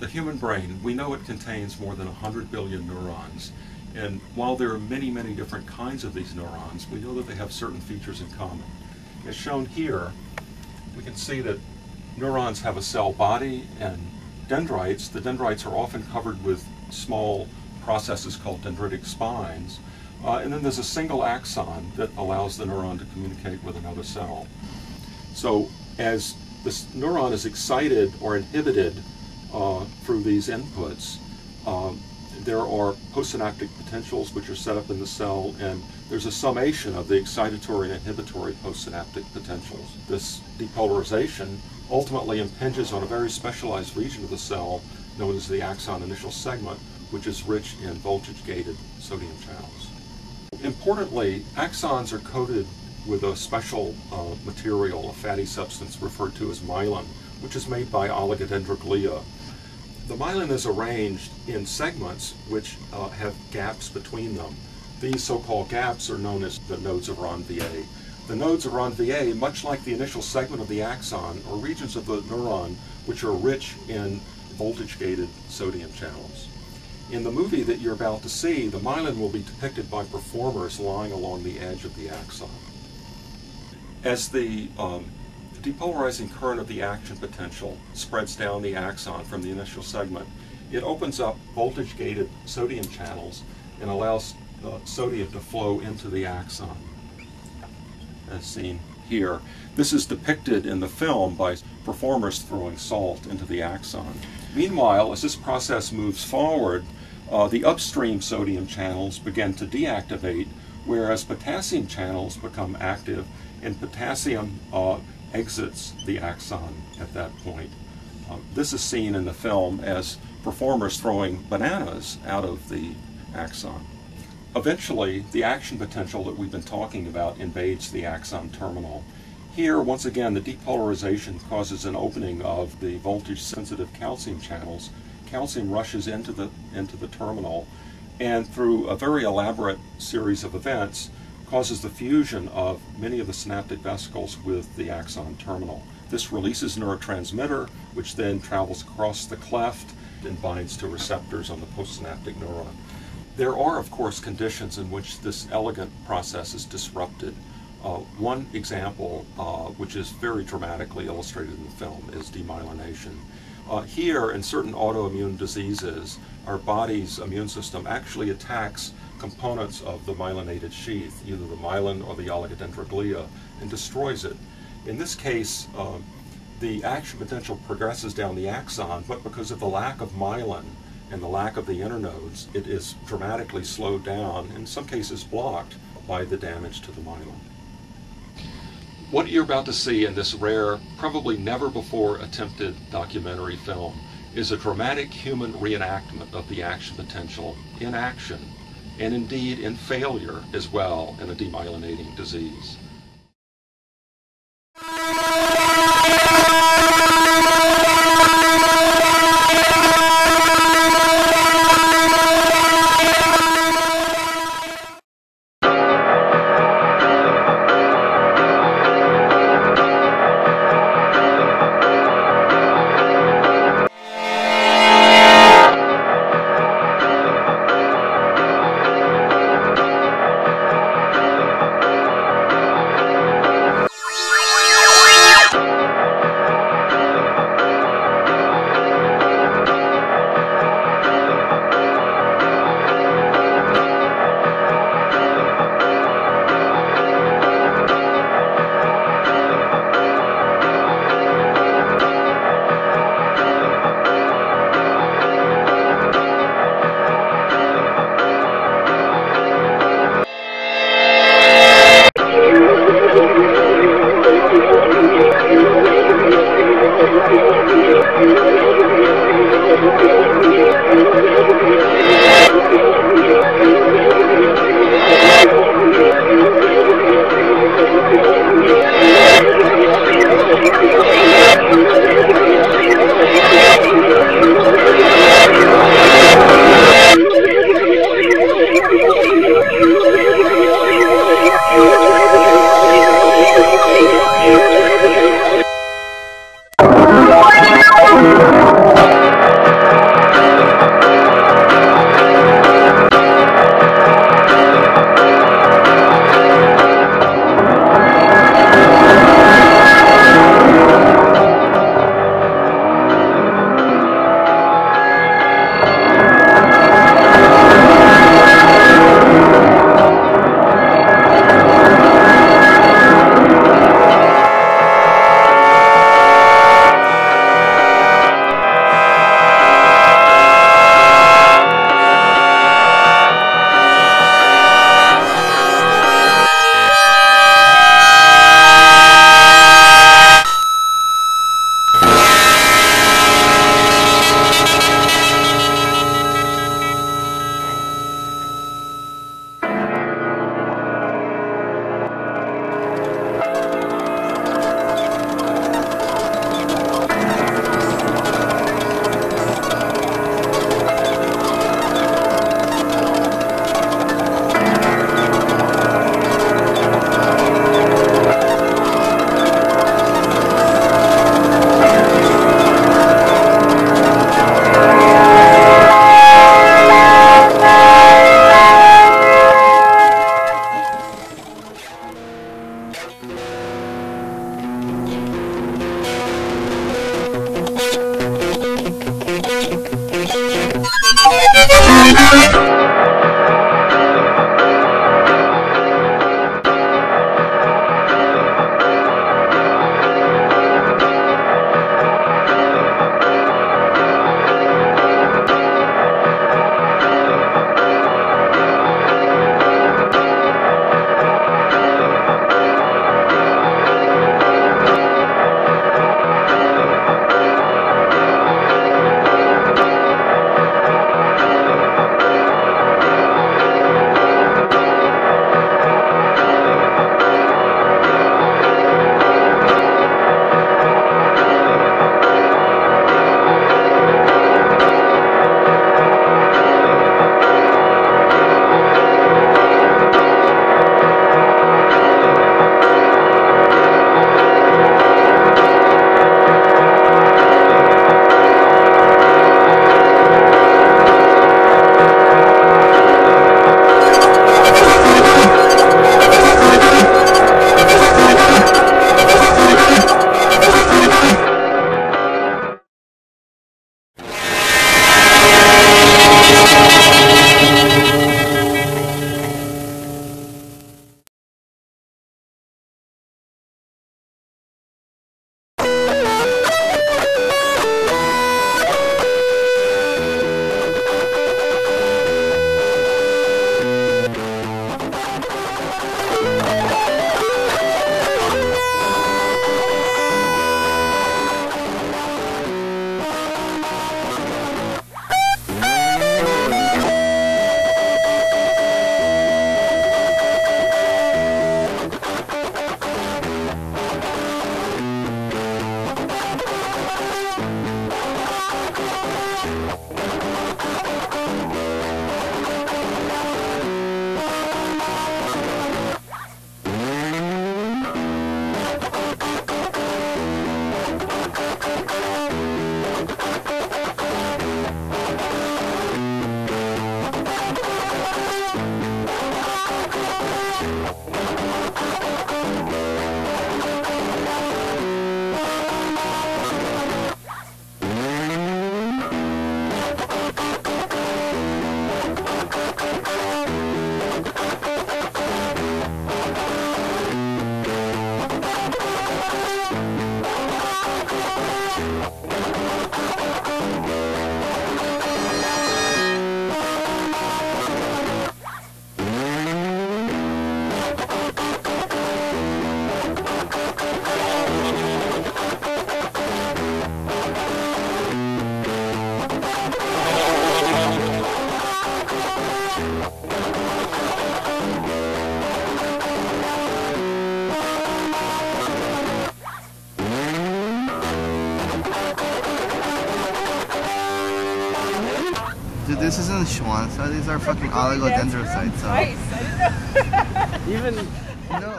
the human brain, we know it contains more than 100 billion neurons. And while there are many, many different kinds of these neurons, we know that they have certain features in common. As shown here, we can see that neurons have a cell body and dendrites. The dendrites are often covered with small processes called dendritic spines. Uh, and then there's a single axon that allows the neuron to communicate with another cell. So as this neuron is excited or inhibited uh, through these inputs, um, there are postsynaptic potentials which are set up in the cell, and there's a summation of the excitatory and inhibitory postsynaptic potentials. This depolarization ultimately impinges on a very specialized region of the cell known as the axon initial segment, which is rich in voltage-gated sodium channels. Importantly, axons are coated with a special uh, material, a fatty substance referred to as myelin, which is made by oligodendroglia. The myelin is arranged in segments which uh, have gaps between them. These so-called gaps are known as the nodes of Ranvier. The nodes of Ranvier, much like the initial segment of the axon, are regions of the neuron which are rich in voltage-gated sodium channels. In the movie that you're about to see, the myelin will be depicted by performers lying along the edge of the axon. As the um, depolarizing current of the action potential spreads down the axon from the initial segment, it opens up voltage-gated sodium channels and allows uh, sodium to flow into the axon, as seen here. This is depicted in the film by performers throwing salt into the axon. Meanwhile, as this process moves forward, uh, the upstream sodium channels begin to deactivate, whereas potassium channels become active and potassium uh, exits the axon at that point. Uh, this is seen in the film as performers throwing bananas out of the axon. Eventually, the action potential that we've been talking about invades the axon terminal. Here, once again, the depolarization causes an opening of the voltage-sensitive calcium channels. Calcium rushes into the, into the terminal, and through a very elaborate series of events, causes the fusion of many of the synaptic vesicles with the axon terminal. This releases neurotransmitter, which then travels across the cleft and binds to receptors on the postsynaptic neuron. There are, of course, conditions in which this elegant process is disrupted. Uh, one example, uh, which is very dramatically illustrated in the film, is demyelination. Uh, here, in certain autoimmune diseases, our body's immune system actually attacks components of the myelinated sheath, either the myelin or the oligodendroglia, and destroys it. In this case, uh, the action potential progresses down the axon, but because of the lack of myelin and the lack of the internodes, it is dramatically slowed down, in some cases blocked, by the damage to the myelin. What you're about to see in this rare, probably never before attempted documentary film is a dramatic human reenactment of the action potential in action and indeed in failure as well in a demyelinating disease. Dude, this isn't Schwanza. These are fucking oligodendrocytes. So. Twice. I didn't know. Even No.